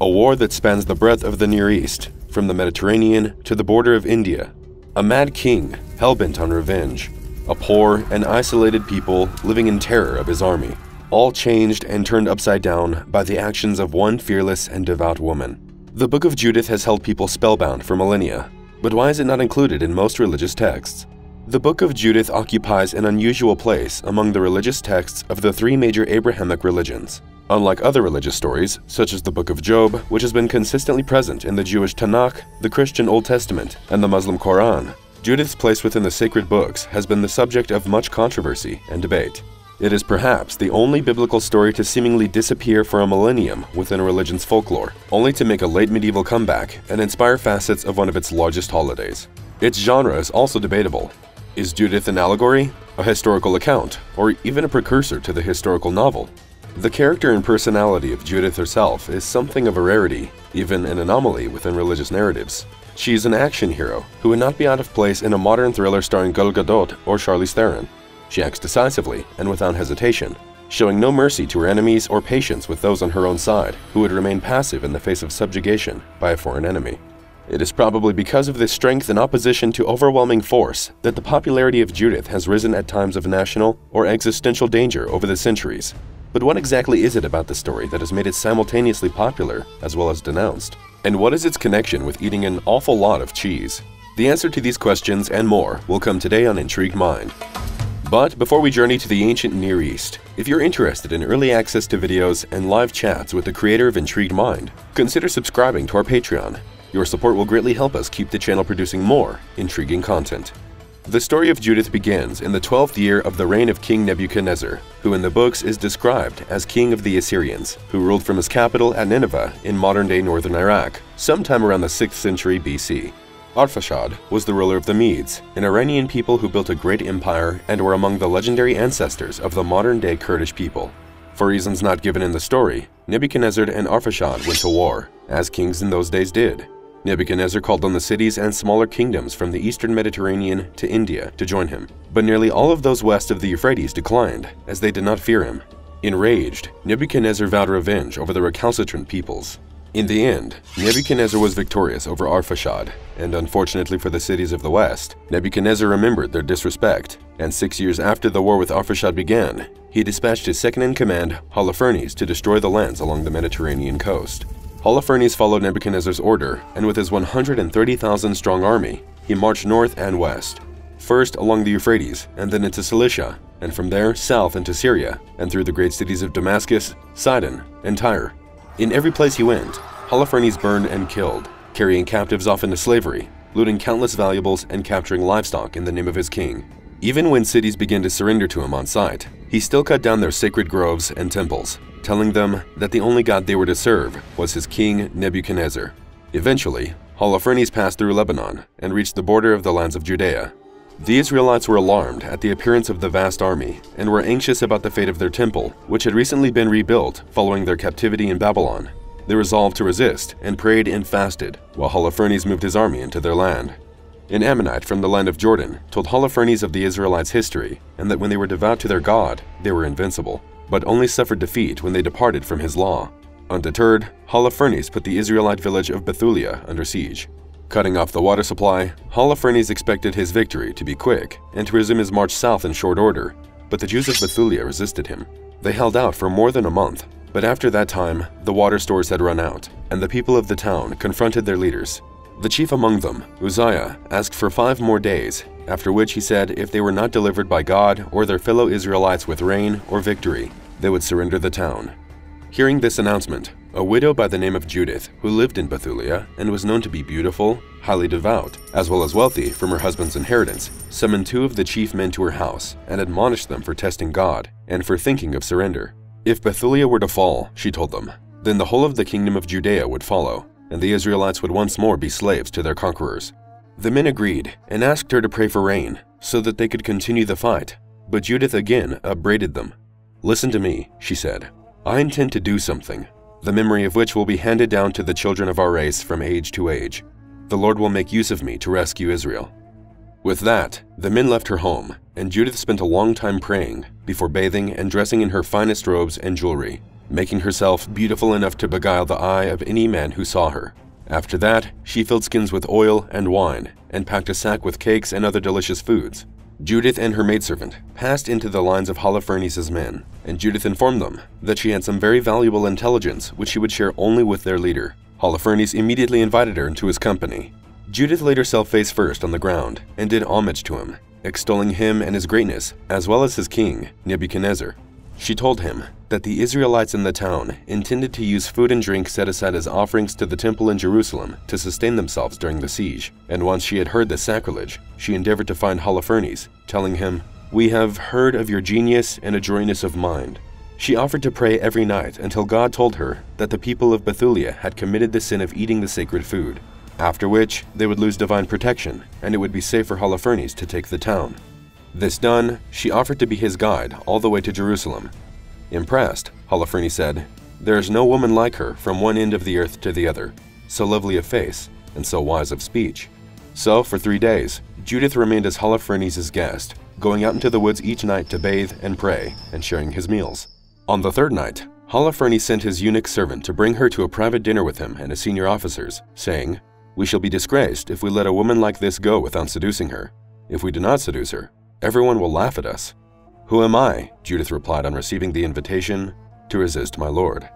a war that spans the breadth of the Near East, from the Mediterranean to the border of India. A mad king, hell-bent on revenge. A poor and isolated people living in terror of his army. All changed and turned upside down by the actions of one fearless and devout woman. The Book of Judith has held people spellbound for millennia, but why is it not included in most religious texts? The Book of Judith occupies an unusual place among the religious texts of the three major Abrahamic religions. Unlike other religious stories, such as the Book of Job, which has been consistently present in the Jewish Tanakh, the Christian Old Testament, and the Muslim Quran, Judith's place within the sacred books has been the subject of much controversy and debate. It is perhaps the only biblical story to seemingly disappear for a millennium within a religion's folklore, only to make a late medieval comeback and inspire facets of one of its largest holidays. Its genre is also debatable, is Judith an allegory, a historical account, or even a precursor to the historical novel? The character and personality of Judith herself is something of a rarity, even an anomaly within religious narratives. She is an action hero who would not be out of place in a modern thriller starring Gal Gadot or Charlize Theron. She acts decisively and without hesitation, showing no mercy to her enemies or patience with those on her own side who would remain passive in the face of subjugation by a foreign enemy. It is probably because of this strength in opposition to overwhelming force that the popularity of Judith has risen at times of national or existential danger over the centuries. But what exactly is it about the story that has made it simultaneously popular as well as denounced? And what is its connection with eating an awful lot of cheese? The answer to these questions and more will come today on Intrigued Mind. But before we journey to the ancient Near East, if you're interested in early access to videos and live chats with the creator of Intrigued Mind, consider subscribing to our Patreon your support will greatly help us keep the channel producing more intriguing content. The story of Judith begins in the 12th year of the reign of King Nebuchadnezzar, who in the books is described as king of the Assyrians, who ruled from his capital at Nineveh in modern-day northern Iraq, sometime around the 6th century BC. Arphaxad was the ruler of the Medes, an Iranian people who built a great empire and were among the legendary ancestors of the modern-day Kurdish people. For reasons not given in the story, Nebuchadnezzar and Arphaxad went to war, as kings in those days did, Nebuchadnezzar called on the cities and smaller kingdoms from the eastern Mediterranean to India to join him, but nearly all of those west of the Euphrates declined, as they did not fear him. Enraged, Nebuchadnezzar vowed revenge over the recalcitrant peoples. In the end, Nebuchadnezzar was victorious over Arphaxad, and unfortunately for the cities of the west, Nebuchadnezzar remembered their disrespect, and six years after the war with Arphaxad began, he dispatched his second-in-command, Holofernes, to destroy the lands along the Mediterranean coast. Holofernes followed Nebuchadnezzar's order, and with his 130,000 strong army, he marched north and west, first along the Euphrates and then into Cilicia, and from there south into Syria and through the great cities of Damascus, Sidon, and Tyre. In every place he went, Holofernes burned and killed, carrying captives off into slavery, looting countless valuables and capturing livestock in the name of his king. Even when cities began to surrender to him on sight, he still cut down their sacred groves and temples, telling them that the only god they were to serve was his king Nebuchadnezzar. Eventually, Holofernes passed through Lebanon and reached the border of the lands of Judea. The Israelites were alarmed at the appearance of the vast army and were anxious about the fate of their temple, which had recently been rebuilt following their captivity in Babylon. They resolved to resist and prayed and fasted while Holofernes moved his army into their land. An Ammonite from the land of Jordan told Holofernes of the Israelites' history and that when they were devout to their God, they were invincible but only suffered defeat when they departed from his law. Undeterred, Holofernes put the Israelite village of Bethulia under siege. Cutting off the water supply, Holofernes expected his victory to be quick and to resume his march south in short order, but the Jews of Bethulia resisted him. They held out for more than a month, but after that time, the water stores had run out, and the people of the town confronted their leaders. The chief among them, Uzziah, asked for five more days after which he said if they were not delivered by God or their fellow Israelites with rain or victory, they would surrender the town. Hearing this announcement, a widow by the name of Judith, who lived in Bethulia and was known to be beautiful, highly devout, as well as wealthy from her husband's inheritance, summoned two of the chief men to her house and admonished them for testing God and for thinking of surrender. If Bethulia were to fall, she told them, then the whole of the kingdom of Judea would follow, and the Israelites would once more be slaves to their conquerors. The men agreed and asked her to pray for rain so that they could continue the fight, but Judith again upbraided them. Listen to me, she said. I intend to do something, the memory of which will be handed down to the children of our race from age to age. The Lord will make use of me to rescue Israel. With that, the men left her home, and Judith spent a long time praying before bathing and dressing in her finest robes and jewelry. Making herself beautiful enough to beguile the eye of any man who saw her. After that, she filled skins with oil and wine, and packed a sack with cakes and other delicious foods. Judith and her maidservant passed into the lines of Holofernes' men, and Judith informed them that she had some very valuable intelligence which she would share only with their leader. Holofernes immediately invited her into his company. Judith laid herself face first on the ground and did homage to him, extolling him and his greatness, as well as his king, Nebuchadnezzar. She told him that the Israelites in the town intended to use food and drink set aside as offerings to the temple in Jerusalem to sustain themselves during the siege, and once she had heard the sacrilege, she endeavored to find Holofernes, telling him, We have heard of your genius and adroitness of mind. She offered to pray every night until God told her that the people of Bethulia had committed the sin of eating the sacred food, after which they would lose divine protection and it would be safe for Holofernes to take the town. This done, she offered to be his guide all the way to Jerusalem. Impressed, Holofernes said, There is no woman like her from one end of the earth to the other, so lovely of face and so wise of speech. So, for three days, Judith remained as Holofernes' guest, going out into the woods each night to bathe and pray and sharing his meals. On the third night, Holofernes sent his eunuch servant to bring her to a private dinner with him and his senior officers, saying, We shall be disgraced if we let a woman like this go without seducing her. If we do not seduce her, Everyone will laugh at us. Who am I, Judith replied on receiving the invitation, to resist my lord?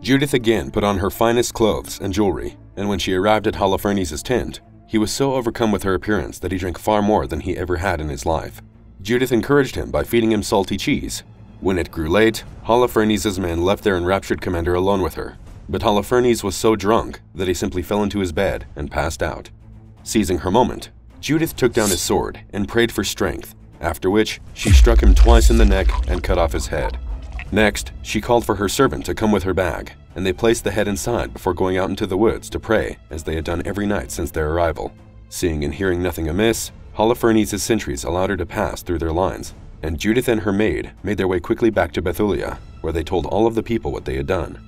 Judith again put on her finest clothes and jewelry, and when she arrived at Holofernes' tent, he was so overcome with her appearance that he drank far more than he ever had in his life. Judith encouraged him by feeding him salty cheese. When it grew late, Holofernes' men left their enraptured commander alone with her, but Holofernes was so drunk that he simply fell into his bed and passed out. Seizing her moment, Judith took down his sword and prayed for strength, after which she struck him twice in the neck and cut off his head. Next, she called for her servant to come with her bag, and they placed the head inside before going out into the woods to pray, as they had done every night since their arrival. Seeing and hearing nothing amiss, Holofernes' sentries allowed her to pass through their lines, and Judith and her maid made their way quickly back to Bethulia, where they told all of the people what they had done.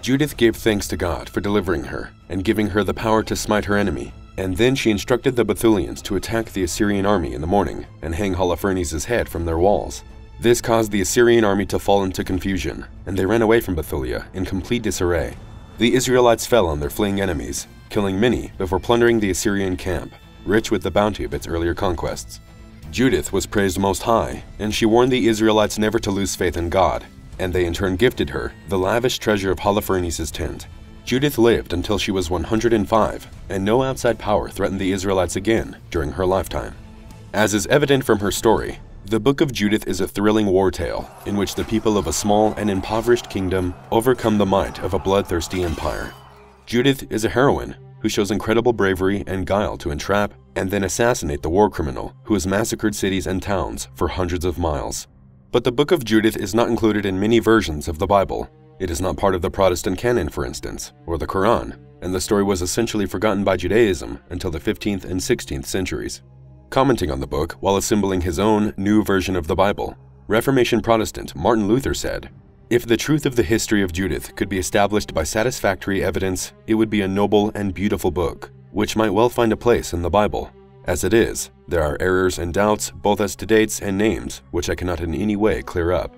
Judith gave thanks to God for delivering her and giving her the power to smite her enemy, and then she instructed the Bethulians to attack the Assyrian army in the morning and hang Holofernes' head from their walls. This caused the Assyrian army to fall into confusion, and they ran away from Bethulia in complete disarray. The Israelites fell on their fleeing enemies, killing many before plundering the Assyrian camp, rich with the bounty of its earlier conquests. Judith was praised most high, and she warned the Israelites never to lose faith in God, and they in turn gifted her the lavish treasure of Holofernes' tent. Judith lived until she was 105, and no outside power threatened the Israelites again during her lifetime. As is evident from her story, the Book of Judith is a thrilling war tale in which the people of a small and impoverished kingdom overcome the might of a bloodthirsty empire. Judith is a heroine who shows incredible bravery and guile to entrap and then assassinate the war criminal who has massacred cities and towns for hundreds of miles. But the Book of Judith is not included in many versions of the Bible, it is not part of the Protestant canon, for instance, or the Quran, and the story was essentially forgotten by Judaism until the 15th and 16th centuries. Commenting on the book while assembling his own new version of the Bible, Reformation Protestant Martin Luther said, If the truth of the history of Judith could be established by satisfactory evidence, it would be a noble and beautiful book, which might well find a place in the Bible. As it is, there are errors and doubts both as to dates and names, which I cannot in any way clear up.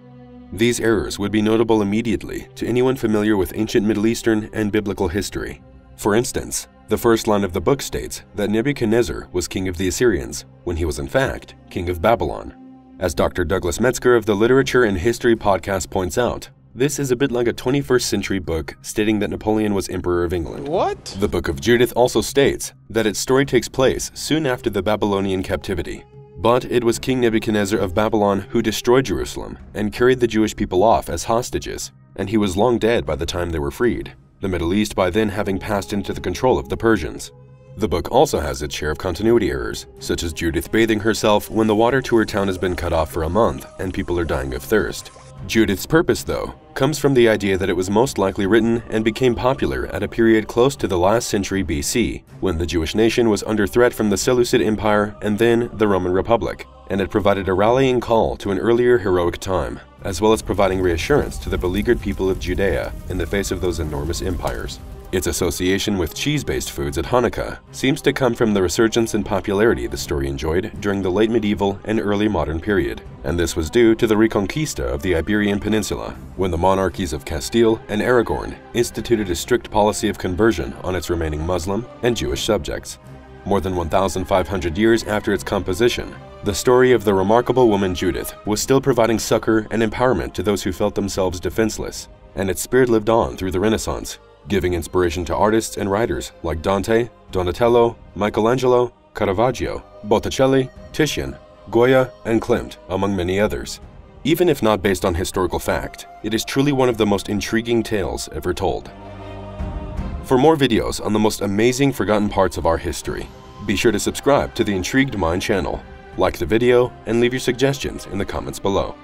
These errors would be notable immediately to anyone familiar with ancient Middle Eastern and biblical history. For instance, the first line of the book states that Nebuchadnezzar was king of the Assyrians, when he was in fact king of Babylon. As Dr. Douglas Metzger of the Literature and History podcast points out, this is a bit like a 21st century book stating that Napoleon was Emperor of England. What? The Book of Judith also states that its story takes place soon after the Babylonian captivity, but it was King Nebuchadnezzar of Babylon who destroyed Jerusalem and carried the Jewish people off as hostages, and he was long dead by the time they were freed, the Middle East by then having passed into the control of the Persians. The book also has its share of continuity errors, such as Judith bathing herself when the water to her town has been cut off for a month and people are dying of thirst. Judith's purpose, though, comes from the idea that it was most likely written and became popular at a period close to the last century BC, when the Jewish nation was under threat from the Seleucid Empire and then the Roman Republic, and it provided a rallying call to an earlier heroic time, as well as providing reassurance to the beleaguered people of Judea in the face of those enormous empires. Its association with cheese-based foods at Hanukkah seems to come from the resurgence in popularity the story enjoyed during the late medieval and early modern period, and this was due to the Reconquista of the Iberian Peninsula, when the monarchies of Castile and Aragon instituted a strict policy of conversion on its remaining Muslim and Jewish subjects. More than 1,500 years after its composition, the story of the remarkable woman Judith was still providing succor and empowerment to those who felt themselves defenseless, and its spirit lived on through the Renaissance, giving inspiration to artists and writers like Dante, Donatello, Michelangelo, Caravaggio, Botticelli, Titian, Goya, and Klimt, among many others. Even if not based on historical fact, it is truly one of the most intriguing tales ever told. For more videos on the most amazing forgotten parts of our history, be sure to subscribe to the Intrigued Mind channel, like the video, and leave your suggestions in the comments below.